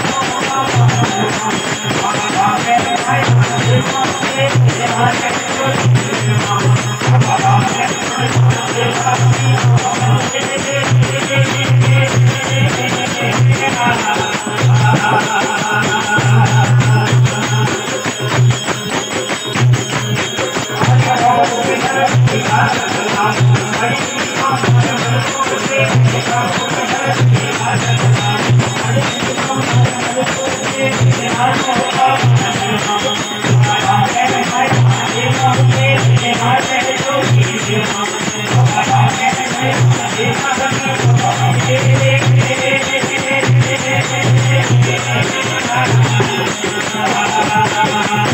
Come. Thank you.